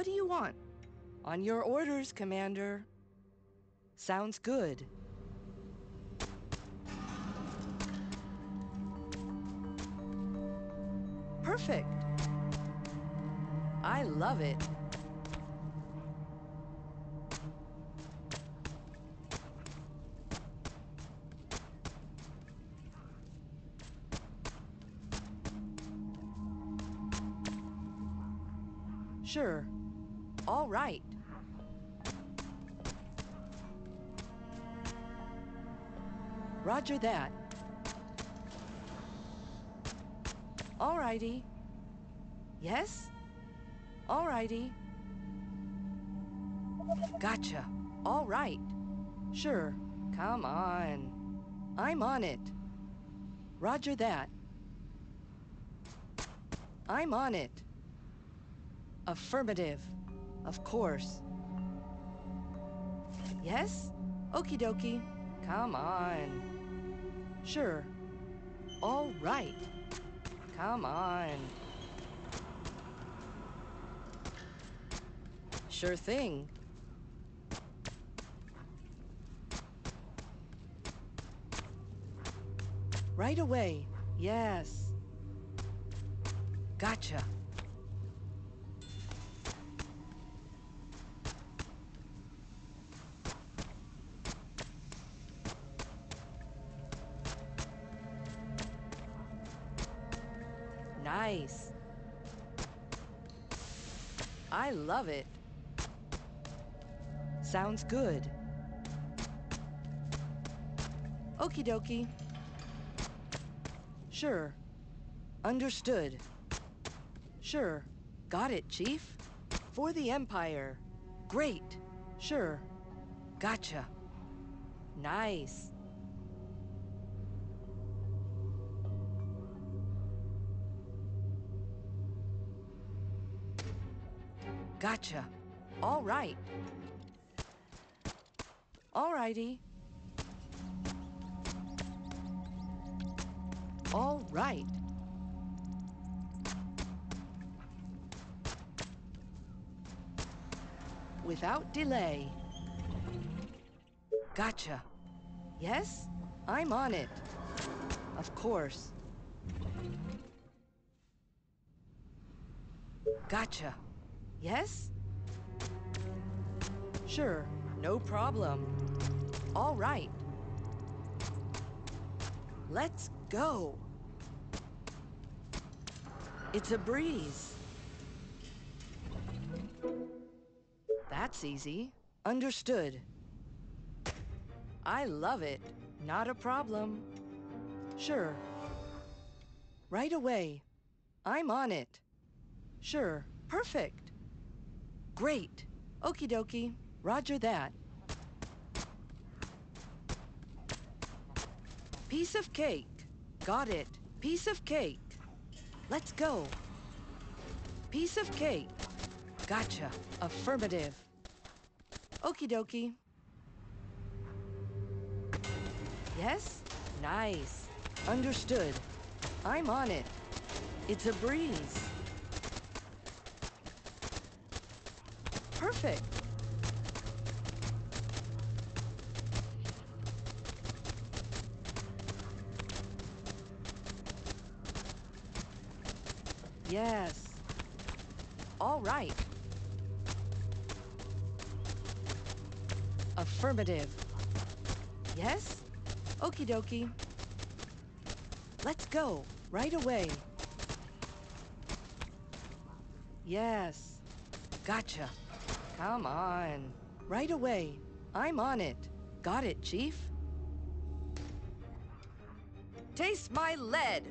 What do you want? On your orders, Commander. Sounds good. Perfect. I love it. Sure. All right. Roger that. All righty. Yes? All righty. Gotcha. All right. Sure. Come on. I'm on it. Roger that. I'm on it. Affirmative. Of course. Yes? Okie dokie. Come on. Sure. All right. Come on. Sure thing. Right away. Yes. Gotcha. Love it. Sounds good. Okie dokie. Sure. Understood. Sure. Got it, Chief. For the Empire. Great. Sure. Gotcha. Nice. Gotcha. All right. All righty. All right. Without delay. Gotcha. Yes? I'm on it. Of course. Gotcha. Yes? Sure, no problem. All right. Let's go. It's a breeze. That's easy. Understood. I love it. Not a problem. Sure. Right away. I'm on it. Sure. Perfect. Great. Okie dokie. Roger that. Piece of cake. Got it. Piece of cake. Let's go. Piece of cake. Gotcha. Affirmative. Okie dokie. Yes? Nice. Understood. I'm on it. It's a breeze. Perfect. Yes. All right. Affirmative. Yes? Okie dokie. Let's go. Right away. Yes. Gotcha. Come on. Right away. I'm on it. Got it, Chief. Taste my lead!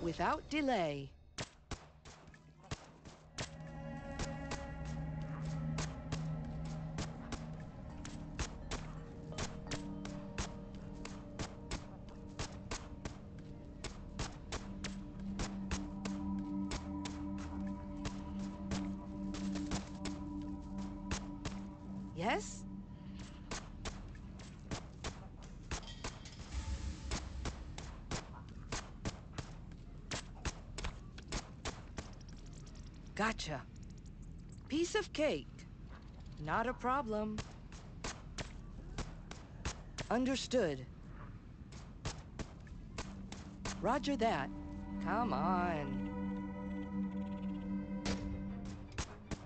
Without delay. Gotcha. Piece of cake. Not a problem. Understood. Roger that. Come on.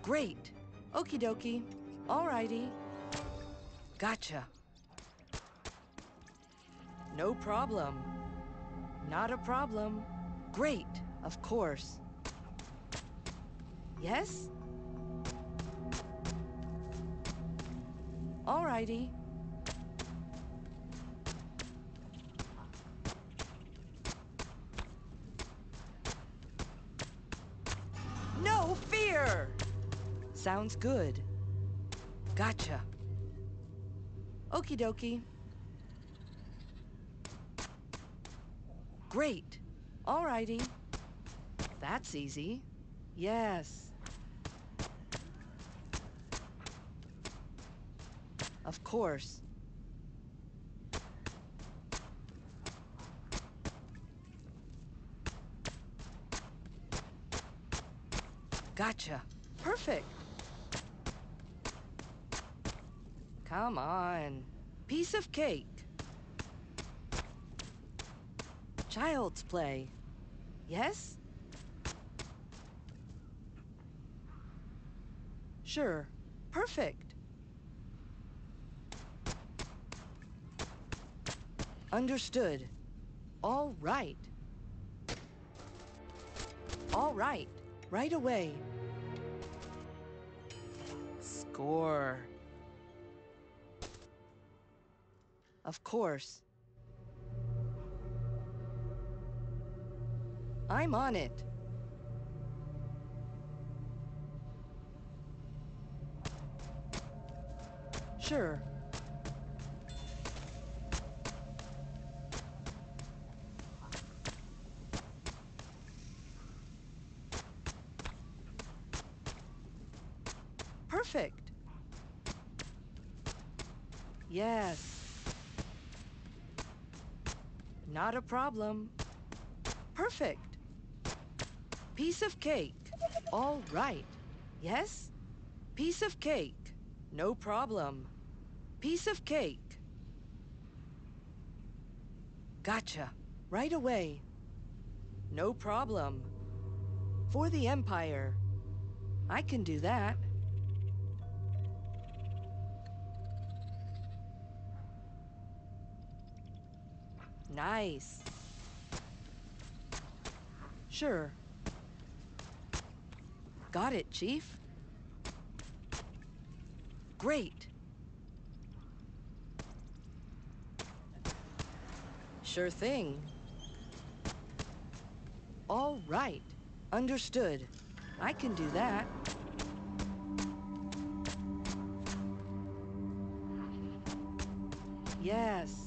Great. Okie dokie. Alrighty. Gotcha. No problem. Not a problem. Great, of course. Yes? Alrighty. No fear! Sounds good. Gotcha. Okie dokie. Great. Alrighty. That's easy. Yes. Of course. Gotcha. Perfect. Come on. Piece of cake. Child's play. Yes? Sure. Perfect. Understood. All right. All right. Right away. Score. Of course. I'm on it. Sure. Yes. Not a problem. Perfect. Piece of cake. All right. Yes? Piece of cake. No problem. Piece of cake. Gotcha. Right away. No problem. For the Empire. I can do that. Nice. Sure. Got it, Chief. Great. Sure thing. All right. Understood. I can do that. Yes.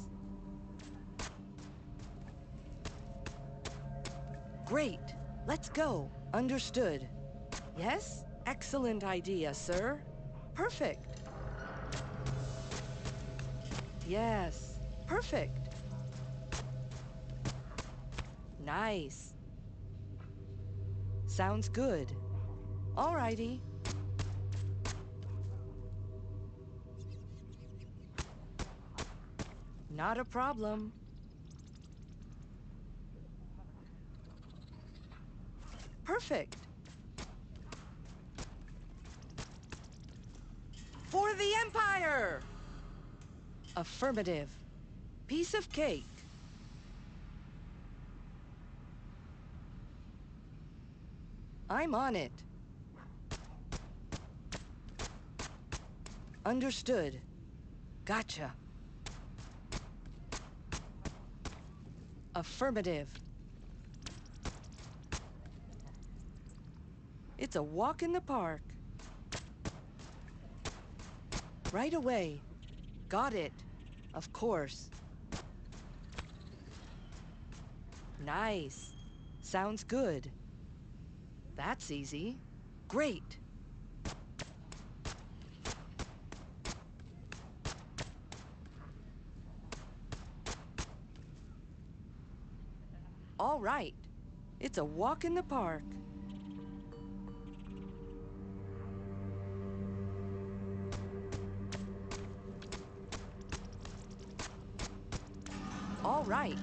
Great. Let's go. Understood. Yes? Excellent idea, sir. Perfect. Yes. Perfect. Nice. Sounds good. Alrighty. Not a problem. Perfect. For the Empire! Affirmative. Piece of cake. I'm on it. Understood. Gotcha. Affirmative. It's a walk in the park. Right away. Got it. Of course. Nice. Sounds good. That's easy. Great. All right. It's a walk in the park. All right.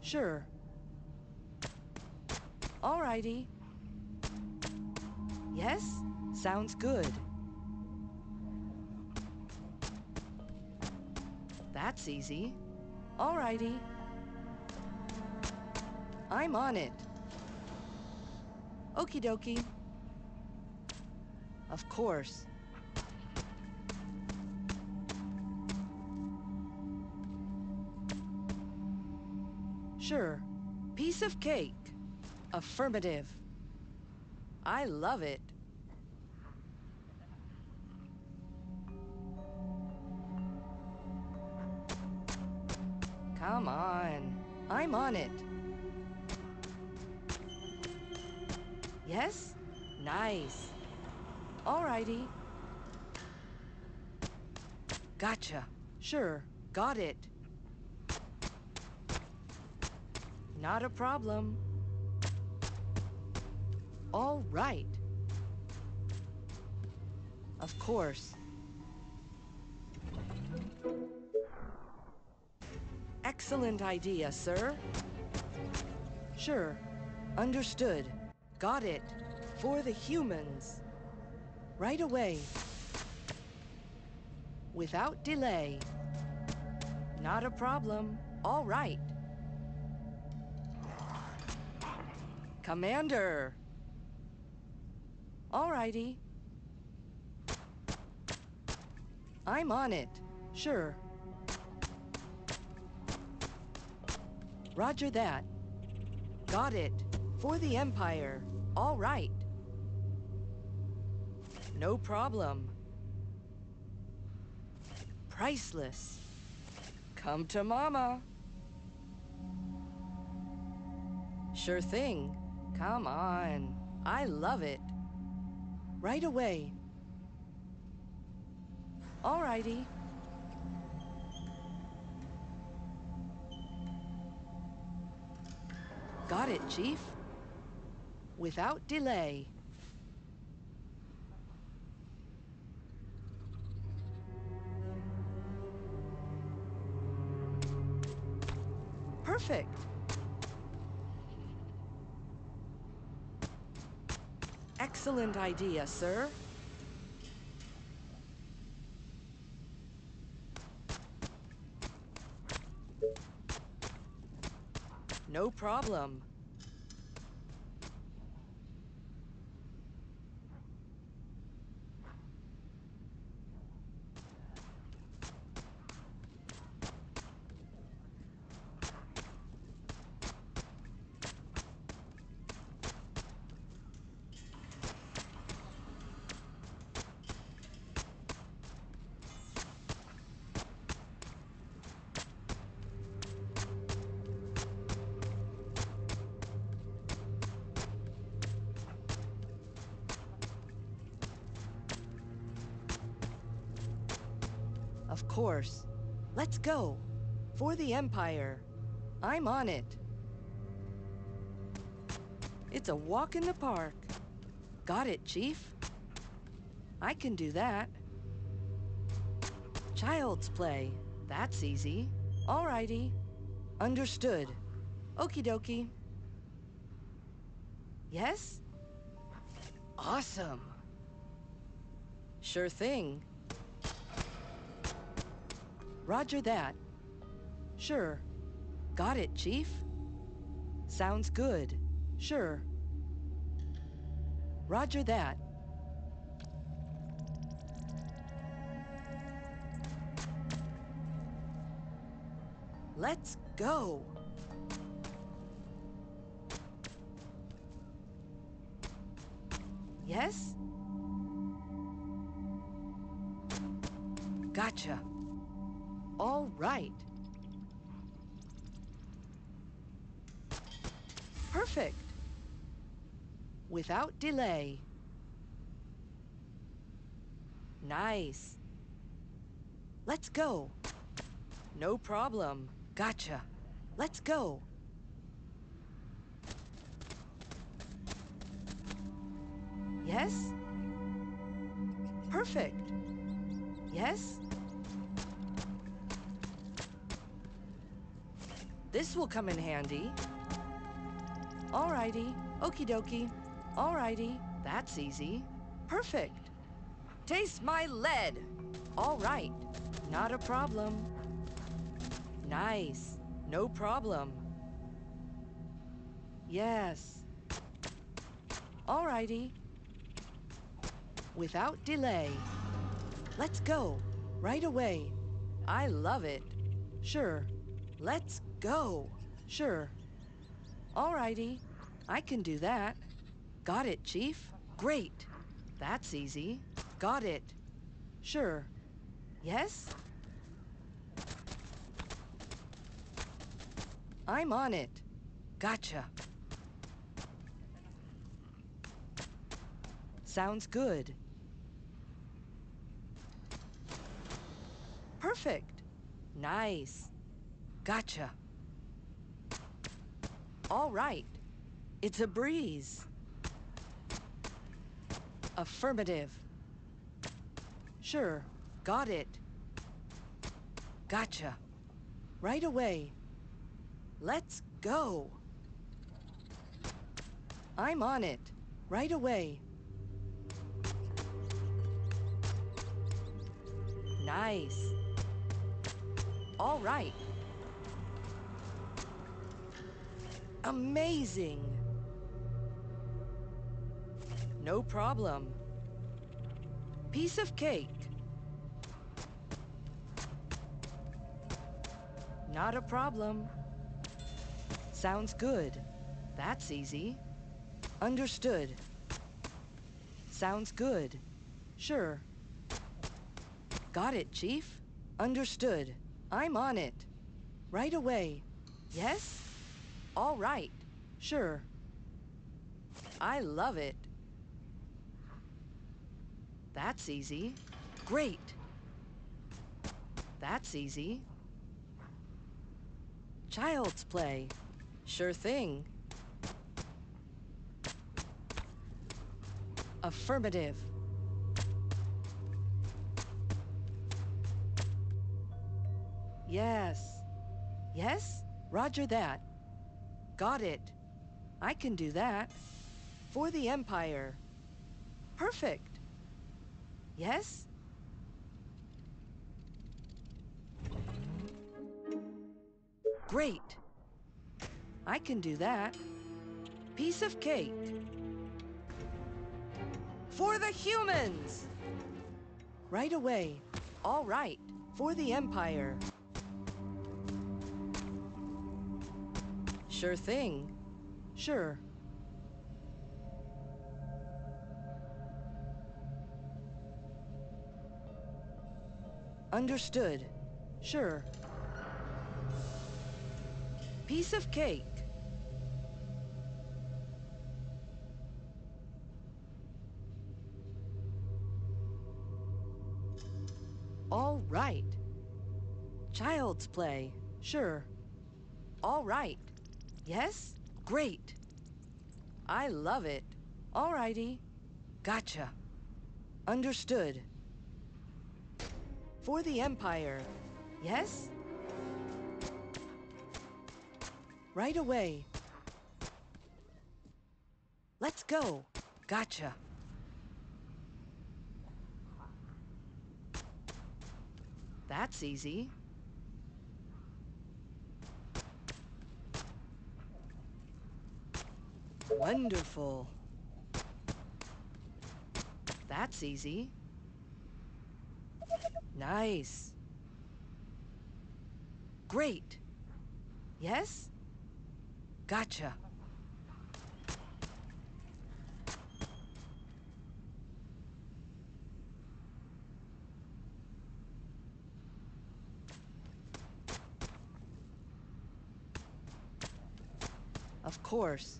Sure. All righty. Yes? Sounds good. That's easy. All righty. I'm on it. Okie dokie. Of course. Sure. Piece of cake. Affirmative. I love it. Come on. I'm on it. Yes? Nice. Alrighty. Gotcha. Sure. Got it. Not a problem. All right. Of course. Excellent idea, sir. Sure. Understood. Got it. For the humans. Right away. Without delay. Not a problem. All right. Commander! All righty. I'm on it. Sure. Roger that. Got it. For the Empire. All right. No problem. Priceless. Come to Mama. Sure thing. Come on. I love it. Right away. All righty. Got it, Chief. Without delay. Perfect. Excellent idea, sir. No problem. Of course. Let's go. For the Empire. I'm on it. It's a walk in the park. Got it, Chief. I can do that. Child's play. That's easy. Alrighty. Understood. Okie dokie. Yes? Awesome. Sure thing. Roger that. Sure. Got it, Chief. Sounds good. Sure. Roger that. Let's go. Yes? Gotcha. All right. Perfect. Without delay. Nice. Let's go. No problem. Gotcha. Let's go. Yes? Perfect. Yes? This will come in handy. Alrighty, okie dokie. Alrighty, that's easy. Perfect. Taste my lead. All right, not a problem. Nice, no problem. Yes. Alrighty. Without delay. Let's go, right away. I love it. Sure. Let's go. Sure. Alrighty. I can do that. Got it, Chief. Great. That's easy. Got it. Sure. Yes? I'm on it. Gotcha. Sounds good. Perfect. Nice. Gotcha. All right. It's a breeze. Affirmative. Sure. Got it. Gotcha. Right away. Let's go. I'm on it. Right away. Nice. All right. Amazing. No problem. Piece of cake. Not a problem. Sounds good. That's easy. Understood. Sounds good. Sure. Got it, Chief. Understood. I'm on it. Right away. Yes? All right. Sure. I love it. That's easy. Great. That's easy. Child's play. Sure thing. Affirmative. Yes. Yes? Roger that. Got it. I can do that. For the Empire. Perfect. Yes? Great. I can do that. Piece of cake. For the humans! Right away. All right. For the Empire. Sure thing. Sure. Understood. Sure. Piece of cake. All right. Child's play. Sure. All right. Yes? Great. I love it. All righty. Gotcha. Understood. For the Empire. Yes? Right away. Let's go. Gotcha. That's easy. Wonderful. That's easy. Nice. Great. Yes? Gotcha. Of course.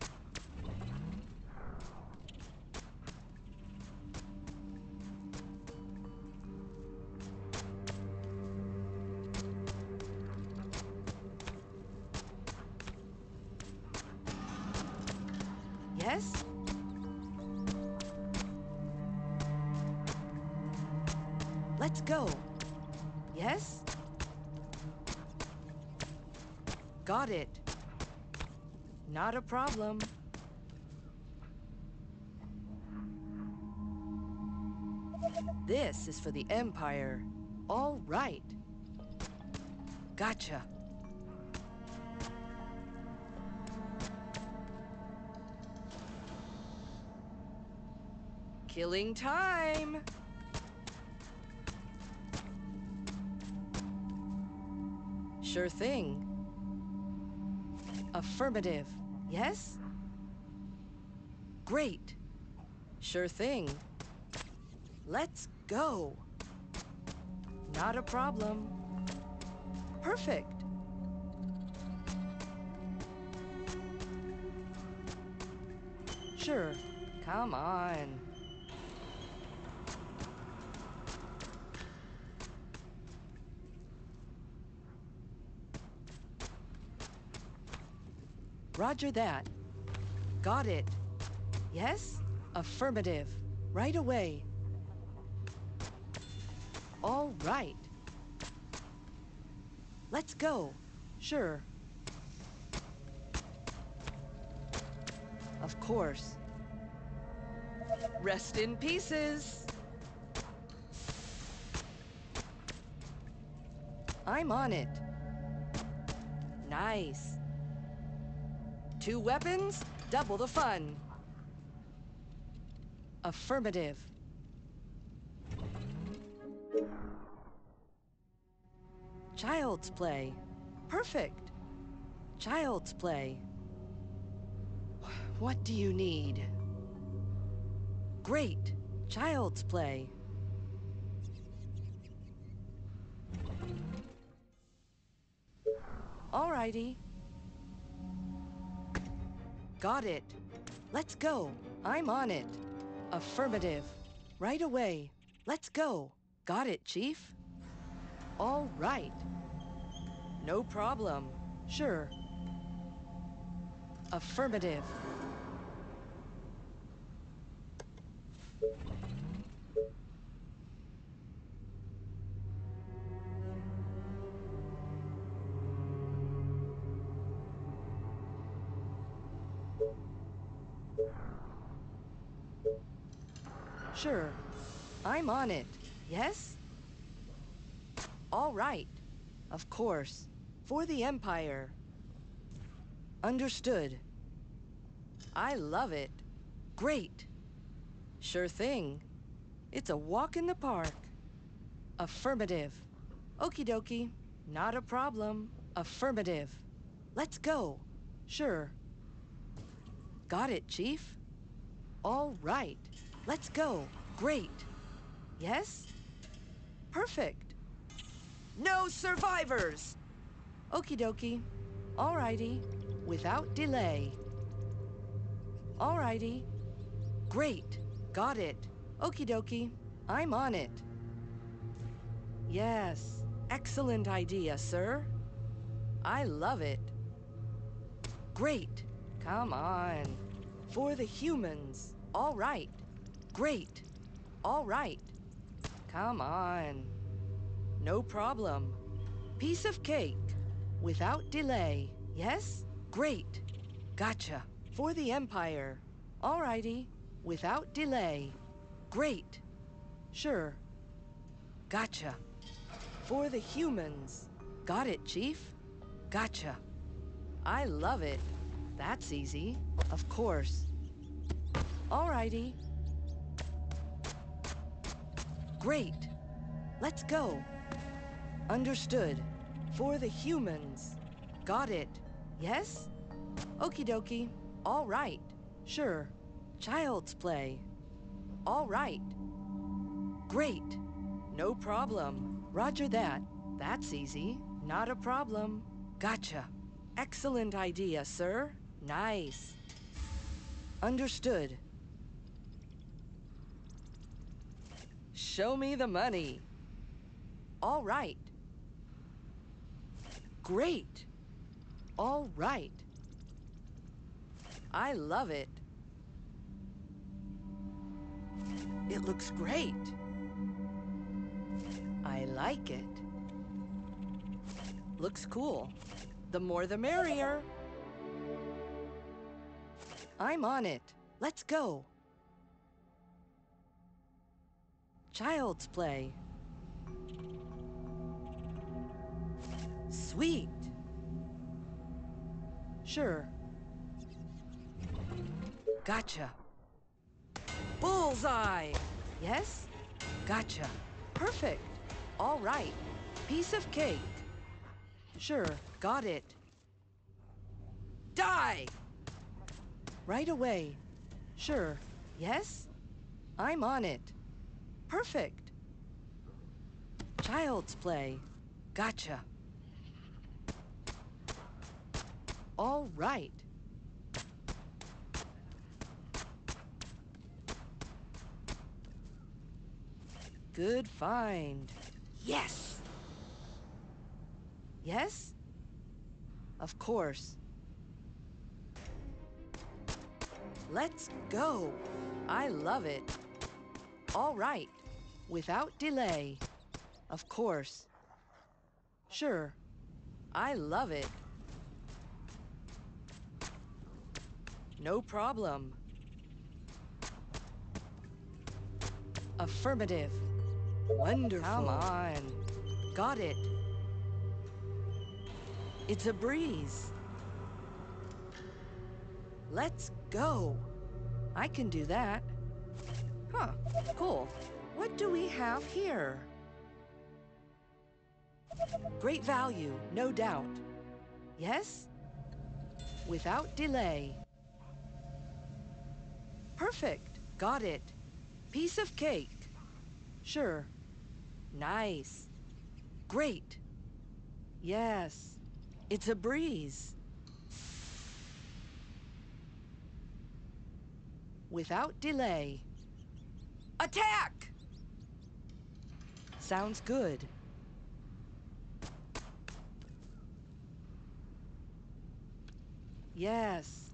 Let's go. Yes? Got it. Not a problem. This is for the Empire. All right. Gotcha. Killing time! Sure thing. Affirmative. Yes? Great. Sure thing. Let's go. Not a problem. Perfect. Sure. Come on. Roger that. Got it. Yes? Affirmative. Right away. All right. Let's go. Sure. Of course. Rest in pieces. I'm on it. Nice. Two weapons, double the fun. Affirmative. Child's play. Perfect. Child's play. What do you need? Great. Child's play. Alrighty. Got it. Let's go. I'm on it. Affirmative. Right away. Let's go. Got it, Chief. All right. No problem. Sure. Affirmative. Sure. I'm on it. Yes? All right. Of course. For the Empire. Understood. I love it. Great. Sure thing. It's a walk in the park. Affirmative. Okie dokie. Not a problem. Affirmative. Let's go. Sure. Got it, Chief. All right. Let's go. Great. Yes? Perfect. No survivors! Okie dokie. Alrighty. Without delay. Alrighty. Great. Got it. Okie dokie. I'm on it. Yes. Excellent idea, sir. I love it. Great. Come on. For the humans. All right. Great. All right. Come on. No problem. Piece of cake. Without delay. Yes? Great. Gotcha. For the Empire. Alrighty. Without delay. Great. Sure. Gotcha. For the humans. Got it, Chief. Gotcha. I love it. That's easy. Of course. Alrighty. Great. Let's go. Understood. For the humans. Got it. Yes? Okie dokie. All right. Sure. Child's play. All right. Great. No problem. Roger that. That's easy. Not a problem. Gotcha. Excellent idea, sir. Nice. Understood. Show me the money. All right. Great. All right. I love it. It looks great. I like it. Looks cool. The more the merrier. I'm on it. Let's go. Child's play. Sweet. Sure. Gotcha. Bullseye! Yes? Gotcha. Perfect. All right. Piece of cake. Sure, got it. Die! Right away. Sure. Yes? I'm on it. Perfect. Child's play. Gotcha. All right. Good find. Yes! Yes? Of course. Let's go. I love it. All right. Without delay. Of course. Sure. I love it. No problem. Affirmative. Wonderful. Come on. Got it. It's a breeze. Let's go. I can do that. Huh, cool. What do we have here? Great value, no doubt. Yes? Without delay. Perfect, got it. Piece of cake. Sure. Nice. Great. Yes. It's a breeze. Without delay. Attack! Sounds good. Yes.